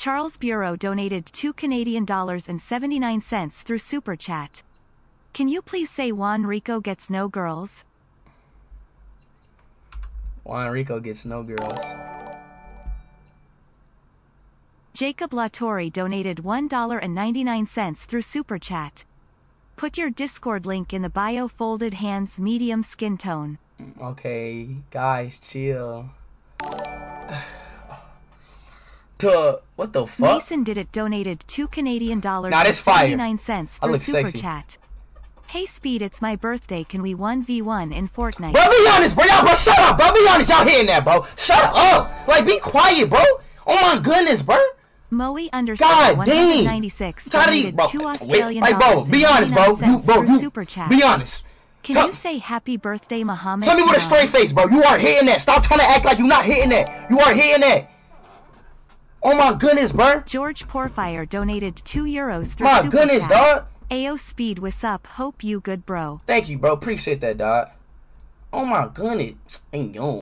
Charles Bureau donated 2 Canadian dollars and 79 cents through Super Chat. Can you please say Juan Rico gets no girls? Juan Rico gets no girls. Jacob Latori donated $1.99 through Super Chat. Put your Discord link in the bio folded hands medium skin tone. Okay, guys, chill. To what the fuck? Mason did it donated 2 Canadian dollars Nah, and that's fire. 79 cents I look Super sexy. Chat. Hey Speed, it's my birthday. Can we 1v1 in Fortnite? Bro, be honest, bro. Y'all, bro, shut up, bro. Be honest, y'all hearing that, bro. Shut up. Like, be quiet, bro. Oh my goodness, bro. Moe underscore God dang. 196 Tired of these, donated bro. 2 Wait, Australian like, bro, be honest, bro. 99 You, bro, you, Super Chat. be honest. Can you say happy birthday, Muhammad? Tell me with a straight face, bro. You aren't hitting that. Stop trying to act like you're not hitting that. You are hitting that. Oh my goodness, bro. George Porfire donated 2 euros through My Super goodness, Chat. dog. Ayo Speed, what's up? Hope you good, bro. Thank you, bro. Appreciate that, dog. Oh my goodness. Ain't yo.